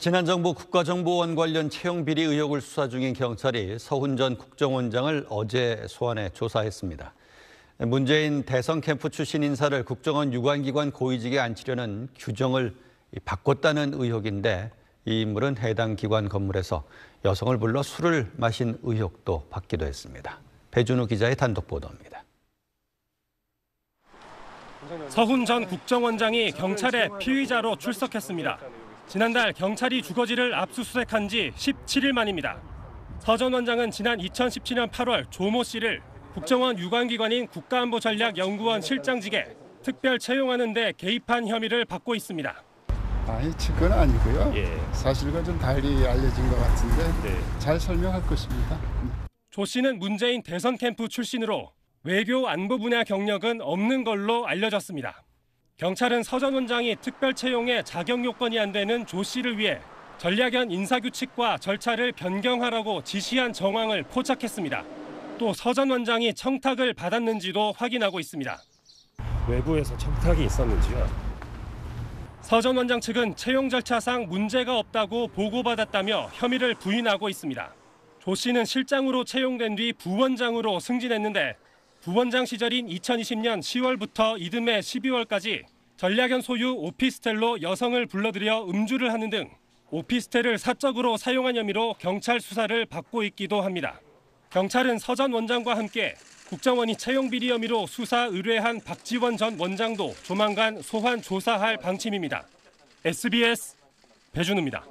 지난 정부 국가정보원 관련 채용 비리 의혹을 수사 중인 경찰이 서훈 전 국정원장을 어제 소환해 조사했습니다. 문재인 대선 캠프 출신 인사를 국정원 유관기관 고위직에 앉히려는 규정을 바꿨다는 의혹인데 이 인물은 해당 기관 건물에서 여성을 불러 술을 마신 의혹도 받기도 했습니다. 배준우 기자의 단독 보도입니다. 서훈 전 국정원장이 경찰에 피의자로 출석했습니다. 지난달 경찰이 주거지를 압수수색한 지 17일 만입니다. 서전 원장은 지난 2017년 8월 조모 씨를 국정원 유관기관인 국가안보전략연구원 실장직에 특별 채용하는 데 개입한 혐의를 받고 있습니다. 아니 그건 아니고요. 사실과 좀 달리 알려진 것 같은데 잘 설명할 것입니다. 조 씨는 문재인 대선 캠프 출신으로 외교 안보 분야 경력은 없는 걸로 알려졌습니다. 경찰은 서전 원장이 특별 채용에 자격 요건이 안 되는 조 씨를 위해 전략연 인사규칙과 절차를 변경하라고 지시한 정황을 포착했습니다. 또 서전 원장이 청탁을 받았는지도 확인하고 있습니다. 외부에서 청탁이 있었는지요? 서전 원장 측은 채용 절차상 문제가 없다고 보고받았다며 혐의를 부인하고 있습니다. 조 씨는 실장으로 채용된 뒤 부원장으로 승진했는데 부원장 시절인 2020년 10월부터 이듬해 12월까지 전략연 소유 오피스텔로 여성을 불러들여 음주를 하는 등 오피스텔을 사적으로 사용한 혐의로 경찰 수사를 받고 있기도 합니다. 경찰은 서전 원장과 함께 국정원이 채용 비리 혐의로 수사 의뢰한 박지원 전 원장도 조만간 소환 조사할 방침입니다. SBS 배준우입니다.